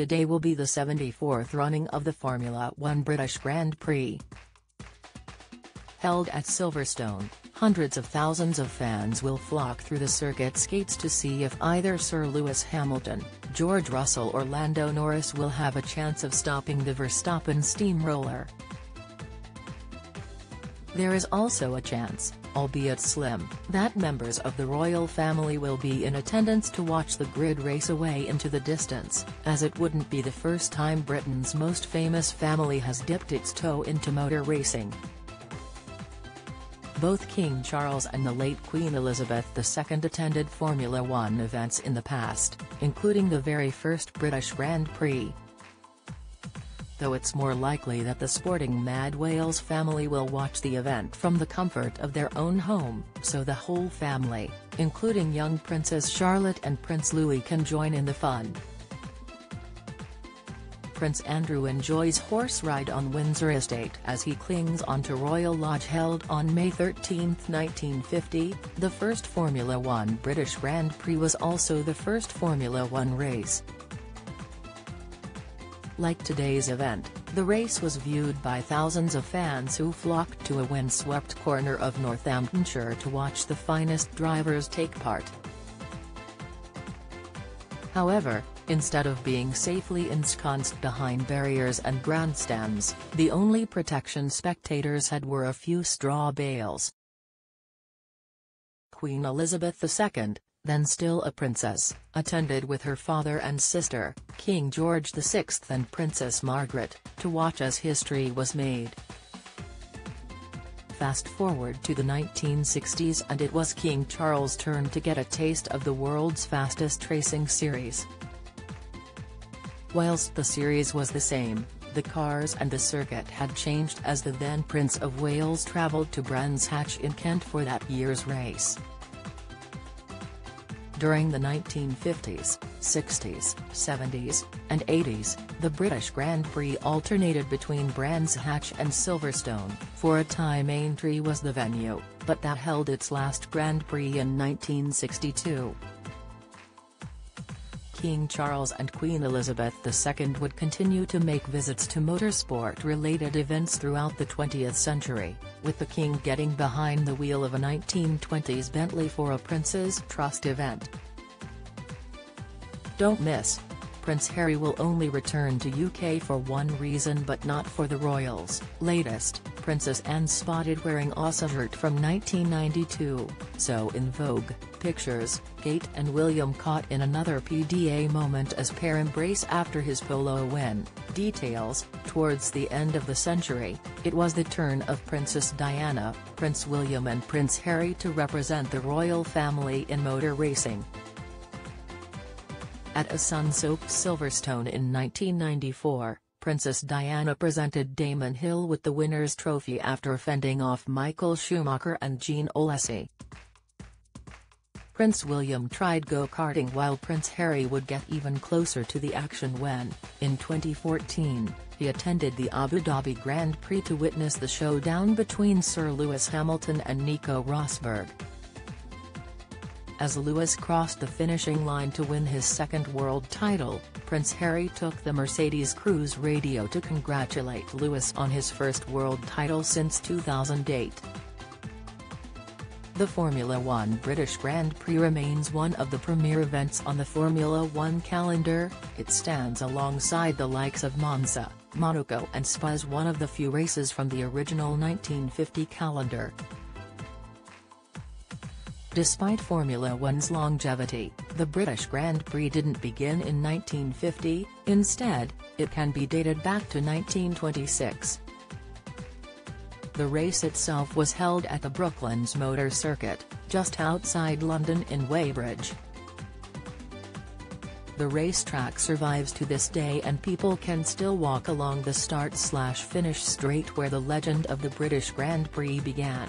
Today will be the 74th running of the Formula One British Grand Prix. Held at Silverstone, hundreds of thousands of fans will flock through the circuit's gates to see if either Sir Lewis Hamilton, George Russell or Lando Norris will have a chance of stopping the Verstappen steamroller. There is also a chance, albeit slim, that members of the royal family will be in attendance to watch the grid race away into the distance, as it wouldn't be the first time Britain's most famous family has dipped its toe into motor racing. Both King Charles and the late Queen Elizabeth II attended Formula One events in the past, including the very first British Grand Prix. Though it's more likely that the sporting Mad Wales family will watch the event from the comfort of their own home, so the whole family, including young Princess Charlotte and Prince Louis can join in the fun. Prince Andrew enjoys horse ride on Windsor Estate as he clings onto Royal Lodge held on May 13, 1950. The first Formula One British Grand Prix was also the first Formula One race. Like today's event, the race was viewed by thousands of fans who flocked to a windswept corner of Northamptonshire to watch the finest drivers take part. However, Instead of being safely ensconced behind barriers and grandstands, the only protection spectators had were a few straw bales. Queen Elizabeth II, then still a princess, attended with her father and sister, King George VI and Princess Margaret, to watch as history was made. Fast forward to the 1960s and it was King Charles' turn to get a taste of the world's fastest racing series. Whilst the series was the same, the cars and the circuit had changed as the then Prince of Wales travelled to Brands Hatch in Kent for that year's race. During the 1950s, 60s, 70s, and 80s, the British Grand Prix alternated between Brands Hatch and Silverstone, for a time Aintree was the venue, but that held its last Grand Prix in 1962. King Charles and Queen Elizabeth II would continue to make visits to motorsport-related events throughout the 20th century, with the King getting behind the wheel of a 1920s Bentley for a Prince's Trust event. Don't miss. Prince Harry will only return to UK for one reason but not for the royals. Latest, Princess Anne spotted wearing awesome shirt from 1992, so in Vogue. Pictures, Kate and William caught in another PDA moment as pair embrace after his polo win. Details, towards the end of the century, it was the turn of Princess Diana, Prince William and Prince Harry to represent the royal family in motor racing. At a sun-soaked Silverstone in 1994, Princess Diana presented Damon Hill with the winner's trophy after fending off Michael Schumacher and Jean Alesi. Prince William tried go-karting while Prince Harry would get even closer to the action when, in 2014, he attended the Abu Dhabi Grand Prix to witness the showdown between Sir Lewis Hamilton and Nico Rosberg. As Lewis crossed the finishing line to win his second world title, Prince Harry took the Mercedes Cruise radio to congratulate Lewis on his first world title since 2008. The Formula One British Grand Prix remains one of the premier events on the Formula One calendar, it stands alongside the likes of Monza, Monaco and Spa as one of the few races from the original 1950 calendar. Despite Formula One's longevity, the British Grand Prix didn't begin in 1950, instead, it can be dated back to 1926. The race itself was held at the Brooklands Motor Circuit, just outside London in Weybridge. The racetrack survives to this day and people can still walk along the start-slash-finish straight where the legend of the British Grand Prix began.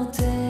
sun